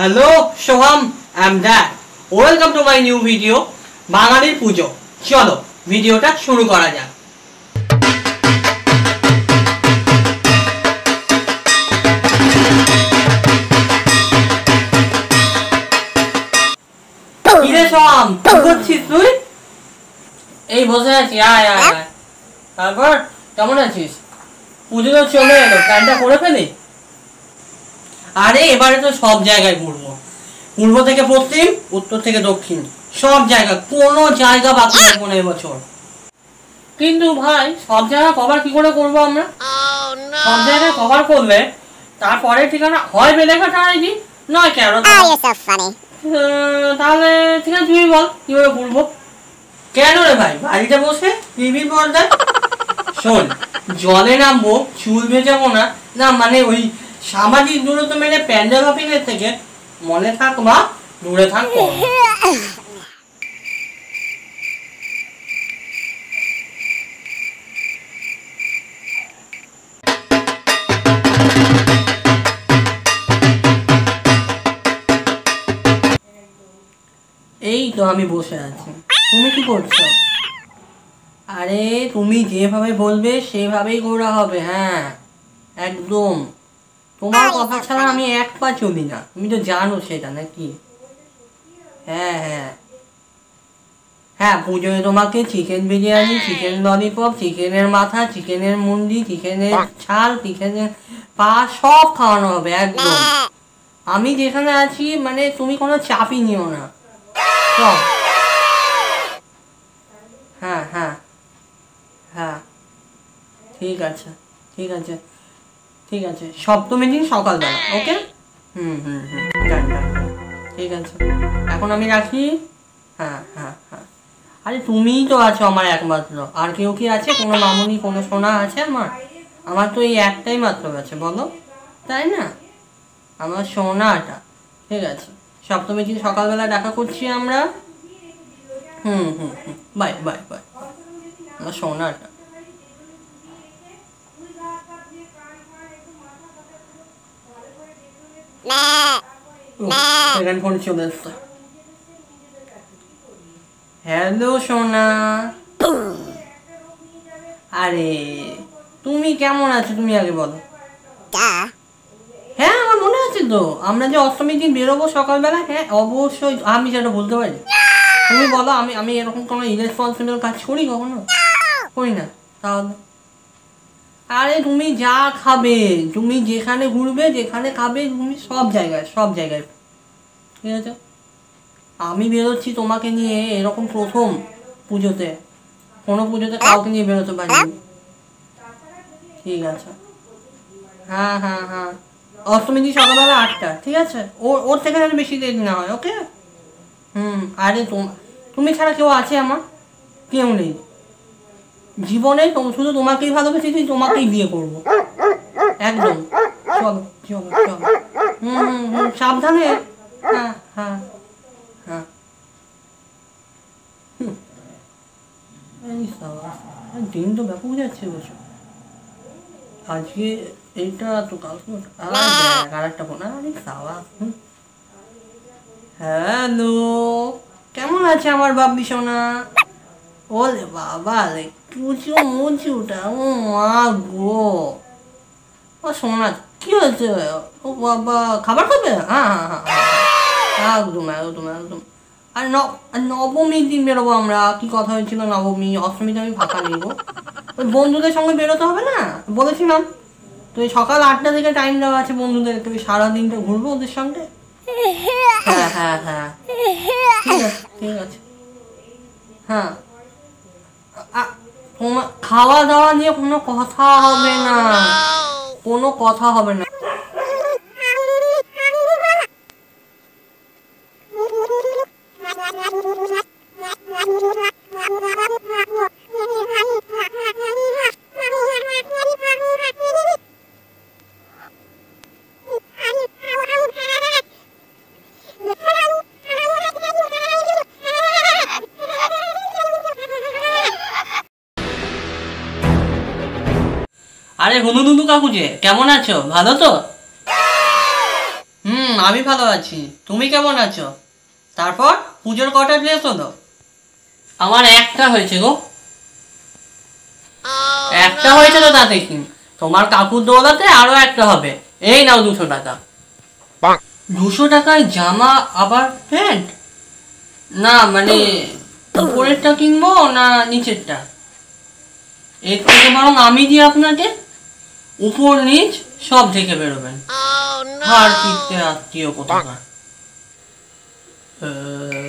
Hello Soham um that welcome to my new video বাঙালির পুজো চলো ভিডিওটা শুরু করা যাক। কিরে সোহাম কি করছিস তুই? এই বসে আছি, আয় আয় আয়। তারপর, কেমন আছিস? পুজো তো চলে এলো, প্ল্যানটা করে ফেলি? আরে এবারে তো সব জায়গায় ঘুরবো পূর্ব থেকে পশ্চিম উত্তর থেকে দক্ষিণ। সব জায়গা কোনো জায়গা বাকি রাখব না এবছর। কিন্তু ভাই সব জায়গা কভার কি করে করব আমরা? সব জায়গায় কভার করলে তারপরে ঠিকানা হয় বেলেঘাটা আইডি নয় কেন? funny. তাহলে ঠিক আছে তুমি বল কীভাবে ঘুরবো কেন রে ভাই? বাড়িতে বসে টিভির পর্দায়? শোন জলে নামবো চুল ভেজাবো না না মানে ওই সামাজিক দূরত্ব মেনে প্যান্ডেল এর থেকে মনে থাক বা দূরে থাক এই তো আমি বসে আছি। তুমি কি করছ? আরে তুমি যেভাবে বলবে সেভাবেই করা হবে হ্যাঁ একদম। তোমার কথা ছাড়া আমি এক পা চলি না। তুমি তো জানো সেটা নাকি? হ্যাঁ হ্যাঁ। হ্যাঁ পুজোয় তোমাকে চিকেন বিরিয়ানি চিকেন ললিপপ চিকেনের মাথা চিকেনের মুন্ডি চিকেনের ছাল চিকেনের পা, সব খাওয়ানো হবে, একদম। আমি যেখানে আছি মানে তুমি কোনো চাপই নিও না। সব হ্যাঁ হ্যাঁ। হ্যাঁ। ঠিক আছে ঠিক আছে। ঠিক আছে সপ্তমী দিন সকালবেলা ওকে হুম হুম হুম ডান। ঠিক আছে। এখন আমি রাখি? হ্যাঁ হ্যাঁ হ্যাঁ। আরে তুমিই তো আছো আমার একমাত্র। আর কেউ কি আছে? কোনো মামুনি, কোনো সোনা আছে আমার? আমার তো এই একটাই মাত্র আছে, বলো। তাই না? আমার সোনাটা, ঠিক আছে। সপ্তমী দিন সকালবেলা দেখা করছি আমরা। হুম হুম হুম। বাই বাই বাই আমার সোনাটা। ফোন চলে এসছে? হ্যালো সোনা। আরে তুমি কেমন আছো? তুমি আগে বলো। হ্যাঁ আমার মনে আছে তো। আমরা যে অষ্টমীর দিন বেরোবো সকালবেলা হ্যাঁ অবশ্যই আমি সেটা বলতে পারি। তুমি বলো আমি আমি এরকম কোনো ইরেসপন্সিবল কাজ করি কখনো? করি না। তাহলে? আরে তুমি যা খাবে, তুমি যেখানে ঘুরবে, যেখানে খাবে, তুমি সব জায়গায় সব জায়গায়। ঠিক আছে? আমি বেরোচ্ছি তোমাকে নিয়ে এরকম প্রথম পুজোতে। কোনো পুজোতে কাউকে নিয়ে বেরোতে পারিনি। ঠিক আছে। হ্যাঁ হ্যাঁ হ্যাঁ। অষ্টমী দিন সকালবেলা আটটা, ঠিক আছে? ওর ওর থেকে যেন বেশি দেরি না হয়, ওকে? হুম, আরে তোম- তুমি ছাড়া কেউ আছে আমার? কেউ নেই। জীবনে শুধু তোমাকেই ভালোবেসেছি তোমাকেই বিয়ে করব। একদম। চলো চলো চলো। হুম হুম সাবধানে। হ্যাঁ হ্যাঁ হ্যাঁ। দিন তো ব্যাপক যাচ্ছে বছর আজকে এইটা তো কালকে আর একটা ফোন। আরে হুম। হ্যালো, কেমন আছে আমার বাপ সোনা? ওলে বাবা রে কুচু মুচুটা ও মা গো। ও সোনা, কি হয়েছে? ও বাবা, খাবার খাবে? হ্যাঁ হ্যাঁ হ্যাঁ হ্যাঁ। একদম একদম একদম। আর নবমীর দিন বেরোবো আমরা। কি কথা হয়েছিল নবমী? অষ্টমীতে আমি ফাঁকা নেব ওই বন্ধুদের সঙ্গে বেরোতে হবে না? বলেছিলাম। তো সকাল আটটা থেকে টাইম দেওয়া আছে বন্ধুদের। তুমি সারাদিনটা ঘুরবো ওদের সঙ্গে? হ্যাঁ হ্যাঁ হ্যাঁ। ঠিক আছে ঠিক আছে। হ্যাঁ। খাওয়া দাওয়া নিয়ে কোনো কথা হবে না। কোনো কথা হবে না। আরে হুনু নুনু কাকু যে, কেমন আছো? ভালো তো? হুম হুম আমি ভালো আছি। তুমি কেমন আছো? তারপর পুজোর কটা ড্রেস হলো? আমার একটা হয়েছে গো। একটা হয়েছে তো তাতে কি তোমার কাকুর দৌলাতে আরও একটা হবে। এই নাও দুশো টাকা। দুশো টাকায় জামা, আবার প্যান্ট? না মানে উপরেরটা কিনবো না নিচেরটা? এর থেকে বরং আমি দিই আপনাকে। উপর নিচ সব থেকে বেরোবেন। আর কিনতে আত্মীয় কোথাকার। আহ,